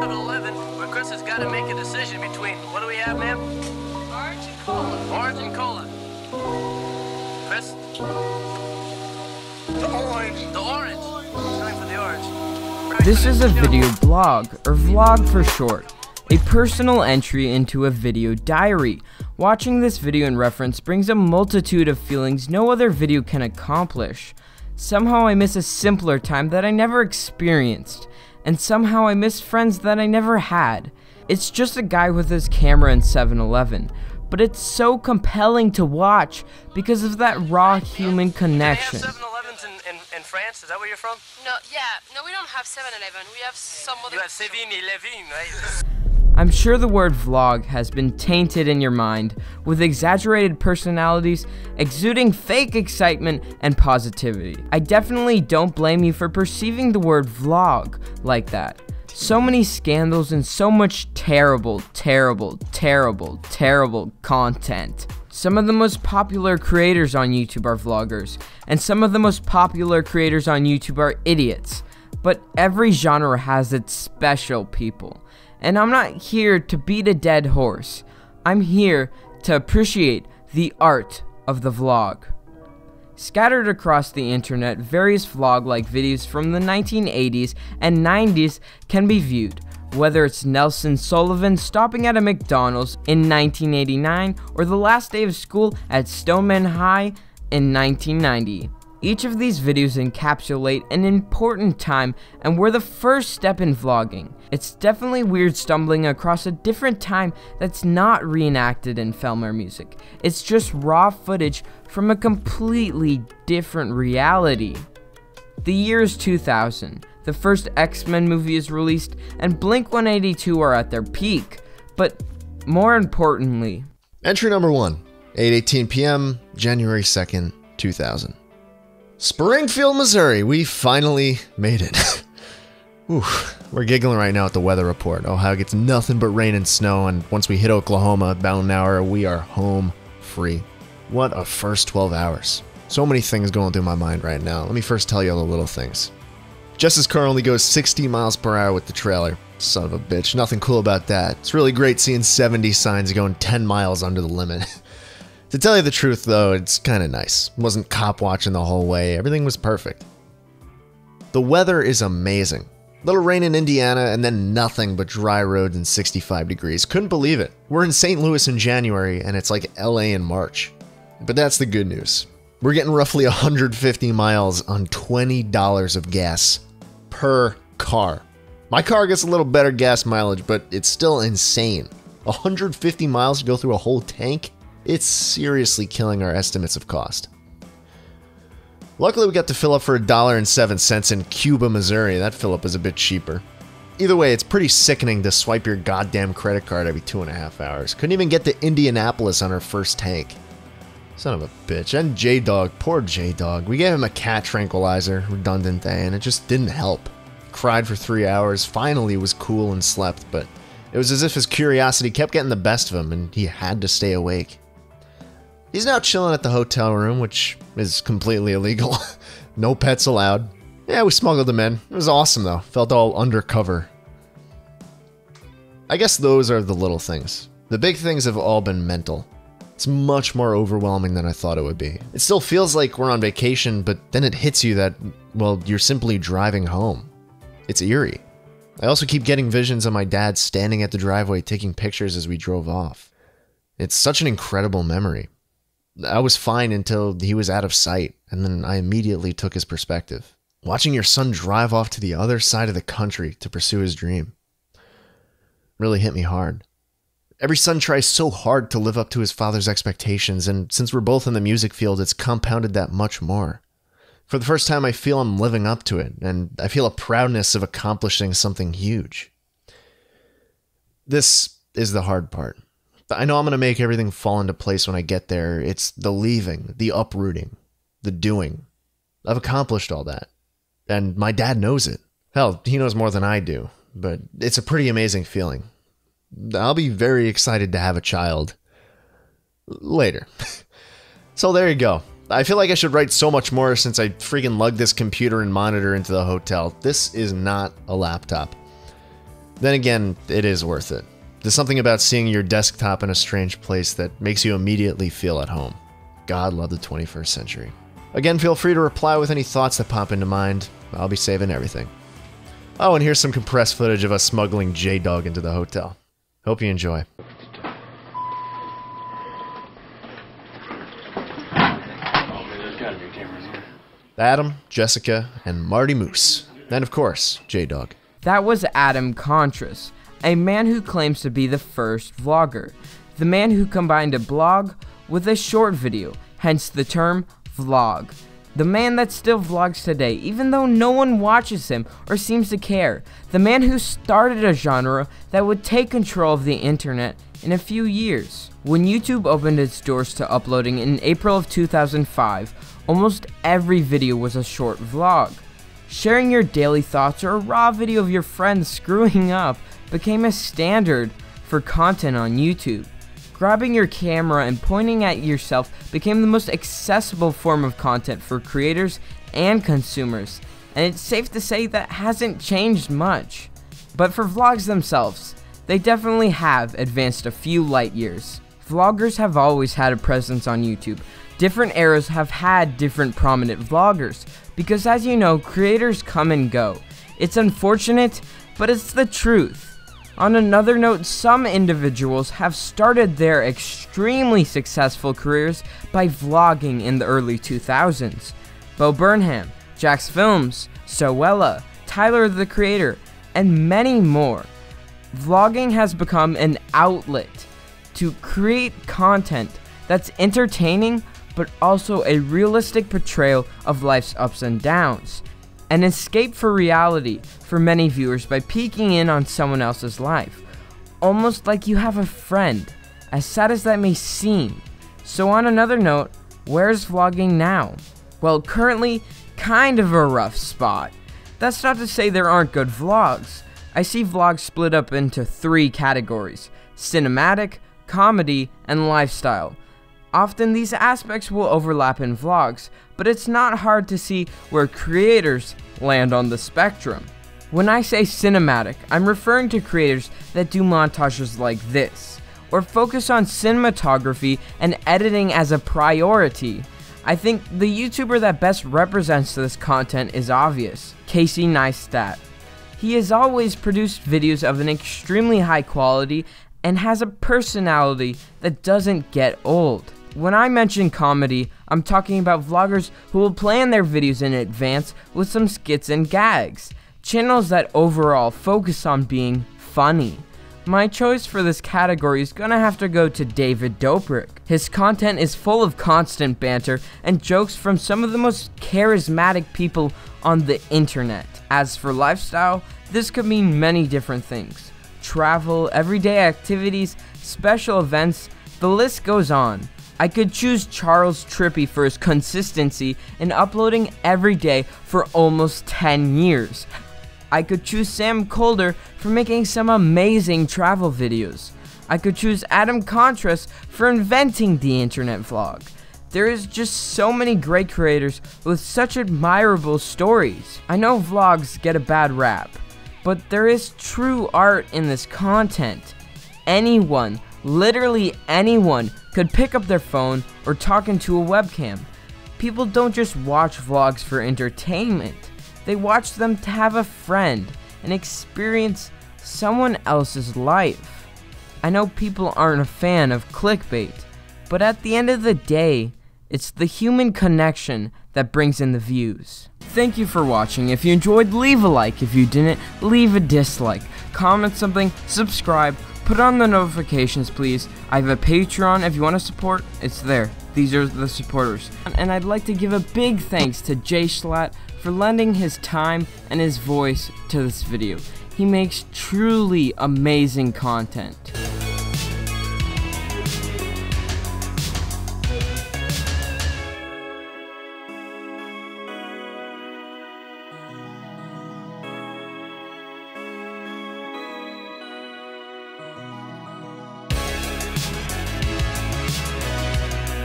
7-Eleven where Chris has got to make a decision between what do we have, ma'am? Orange and cola. Orange and cola. Chris? The orange. The orange. Going for the orange. This is a video blog, or vlog for short, a personal entry into a video diary. Watching this video in reference brings a multitude of feelings no other video can accomplish. Somehow I miss a simpler time that I never experienced, and somehow I miss friends that I never had. It's just a guy with his camera in 7-Eleven, but it's so compelling to watch because of that raw human Do connection. they have 7-Elevens in, in, in France? Is that where you're from? No, yeah, no, we don't have 7-Eleven. We have some other. You got 7-Eleven, right? I'm sure the word vlog has been tainted in your mind with exaggerated personalities exuding fake excitement and positivity. I definitely don't blame you for perceiving the word vlog like that. So many scandals and so much terrible, terrible, terrible, terrible content. Some of the most popular creators on YouTube are vloggers, and some of the most popular creators on YouTube are idiots. But every genre has its special people. And I'm not here to beat a dead horse. I'm here to appreciate the art of the vlog. Scattered across the internet, various vlog like videos from the 1980s and 90s can be viewed, whether it's Nelson Sullivan stopping at a McDonald's in 1989 or the last day of school at Stoneman High in 1990. Each of these videos encapsulate an important time and were the first step in vlogging. It's definitely weird stumbling across a different time that's not reenacted in film or music. It's just raw footage from a completely different reality. The year is 2000. The first X-Men movie is released and Blink-182 are at their peak. But more importantly, Entry number one, 8:18 p.m., January 2nd, 2000. Springfield, Missouri. We finally made it. Whew, we're giggling right now at the weather report. Ohio gets nothing but rain and snow, and once we hit Oklahoma about an hour, we are home free. What a first 12 hours. So many things going through my mind right now. Let me first tell you all the little things. Jess's car only goes 60 miles per hour with the trailer. Son of a bitch. Nothing cool about that. It's really great seeing 70 signs going 10 miles under the limit. to tell you the truth, though, it's kind of nice. Wasn't cop watching the whole way. Everything was perfect. The weather is amazing. Little rain in Indiana and then nothing but dry roads and 65 degrees. Couldn't believe it. We're in St. Louis in January and it's like LA in March. But that's the good news. We're getting roughly 150 miles on $20 of gas per car. My car gets a little better gas mileage, but it's still insane. 150 miles to go through a whole tank? It's seriously killing our estimates of cost. Luckily, we got to fill up for a dollar and seven cents in Cuba, Missouri. That fill up is a bit cheaper. Either way, it's pretty sickening to swipe your goddamn credit card every two and a half hours. Couldn't even get to Indianapolis on our first tank. Son of a bitch. And J Dog, poor J Dog. We gave him a cat tranquilizer, redundant and it just didn't help. Cried for three hours, finally was cool and slept, but it was as if his curiosity kept getting the best of him and he had to stay awake. He's now chilling at the hotel room, which is completely illegal. no pets allowed. Yeah, we smuggled him in. It was awesome though. Felt all undercover. I guess those are the little things. The big things have all been mental. It's much more overwhelming than I thought it would be. It still feels like we're on vacation, but then it hits you that, well, you're simply driving home. It's eerie. I also keep getting visions of my dad standing at the driveway taking pictures as we drove off. It's such an incredible memory. I was fine until he was out of sight, and then I immediately took his perspective. Watching your son drive off to the other side of the country to pursue his dream really hit me hard. Every son tries so hard to live up to his father's expectations, and since we're both in the music field, it's compounded that much more. For the first time, I feel I'm living up to it, and I feel a proudness of accomplishing something huge. This is the hard part. I know I'm going to make everything fall into place when I get there. It's the leaving, the uprooting, the doing. I've accomplished all that. And my dad knows it. Hell, he knows more than I do. But it's a pretty amazing feeling. I'll be very excited to have a child later. so there you go. I feel like I should write so much more since I freaking lugged this computer and monitor into the hotel. This is not a laptop. Then again, it is worth it. There's something about seeing your desktop in a strange place that makes you immediately feel at home. God love the 21st century. Again, feel free to reply with any thoughts that pop into mind. I'll be saving everything. Oh, and here's some compressed footage of us smuggling J Dog into the hotel. Hope you enjoy. Adam, Jessica, and Marty Moose. And of course, J Dog. That was Adam Kontras, a man who claims to be the first vlogger. The man who combined a blog with a short video, hence the term vlog. The man that still vlogs today, even though no one watches him or seems to care. The man who started a genre that would take control of the internet in a few years. When YouTube opened its doors to uploading in April of 2005, almost every video was a short vlog. Sharing your daily thoughts or a raw video of your friends screwing up became a standard for content on YouTube. Grabbing your camera and pointing at yourself became the most accessible form of content for creators and consumers, and it's safe to say that hasn't changed much. But for vlogs themselves, they definitely have advanced a few light years. Vloggers have always had a presence on YouTube. Different eras have had different prominent vloggers, because as you know, creators come and go. It's unfortunate, but it's the truth. On another note, some individuals have started their extremely successful careers by vlogging in the early 2000s. Bo Burnham, JacksFilms, Zoella, Tyler the Creator, and many more. Vlogging has become an outlet to create content that's entertaining but also a realistic portrayal of life's ups and downs an escape for reality for many viewers by peeking in on someone else's life, almost like you have a friend, as sad as that may seem. So, on another note, where's vlogging now? Well, currently, kind of a rough spot. That's not to say there aren't good vlogs. I see vlogs split up into three categories cinematic, comedy, and lifestyle. Often these aspects will overlap in vlogs, but it's not hard to see where creators land on the spectrum. When I say cinematic, I'm referring to creators that do montages like this, or focus on cinematography and editing as a priority. I think the YouTuber that best represents this content is obvious Casey Neistat. He has always produced videos of an extremely high quality and has a personality that doesn't get old. When I mention comedy, I'm talking about vloggers who will plan their videos in advance with some skits and gags. Channels that overall focus on being funny. My choice for this category is gonna have to go to David Dobrik. His content is full of constant banter and jokes from some of the most charismatic people on the internet. As for lifestyle, this could mean many different things travel, everyday activities, special events, the list goes on. I could choose Charles Trippy for his consistency in uploading every day for almost 10 years. I could choose Sam Kolder for making some amazing travel videos. I could choose Adam Kontras for inventing the internet vlog. There is just so many great creators with such admirable stories. I know vlogs get a bad rap, but there is true art in this content. Anyone, literally anyone, could pick up their phone or talk into a webcam. People don't just watch vlogs for entertainment, they watch them to have a friend and experience someone else's life. I know people aren't a fan of clickbait, but at the end of the day, it's the human connection that brings in the views. Thank you for watching. If you enjoyed, leave a like. If you didn't, leave a dislike. Comment something, subscribe, Put on the notifications, please. I have a Patreon. If you want to support, it's there. These are the supporters. And I'd like to give a big thanks to Jay Schlatt for lending his time and his voice to this video. He makes truly amazing content.